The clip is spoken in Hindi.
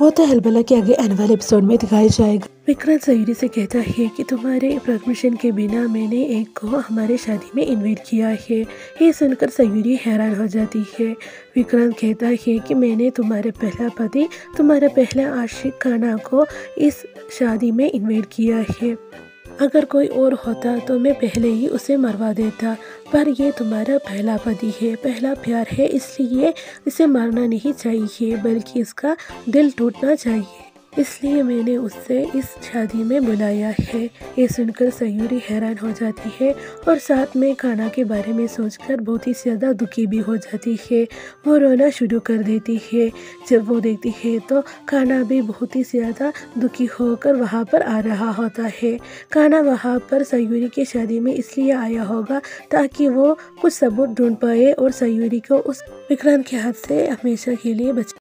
वो तो हेलबला के आगे आने वाले एपिसोड में दिखाया जाएगा। विक्रांत सयूरी से कहता है कि तुम्हारे परमिशन के बिना मैंने एक को हमारे शादी में इनवाइट किया है। ये सुनकर सयूरी हैरान हो जाती है। विक्रांत कहता है कि मैंने तुम्हारे पहला पति, तुम्हारा पहला आशिक खाना को इस शादी में इनवाइट किया है। अगर कोई और होता तो मैं पहले ही उसे मरवा देता। पर यह तुम्हारा पहला पति है, पहला प्यार है, इसलिए इसे मारना नहीं चाहिए, बल्कि इसका दिल टूटना चाहिए। इसलिए मैंने उससे इस शादी में बुलाया है। ये सुनकर सयूरी हैरान हो जाती है और साथ में खाना के बारे में सोचकर बहुत ही ज़्यादा दुखी भी हो जाती है। वो रोना शुरू कर देती है। जब वो देखती है तो खाना भी बहुत ही ज़्यादा दुखी होकर वहाँ पर आ रहा होता है। खाना वहाँ पर सयूरी की शादी में इसलिए आया होगा ताकि वो कुछ सबूत ढूंढ पाए और सयूरी को उस विक्रांत के हाथ से हमेशा के लिए बचा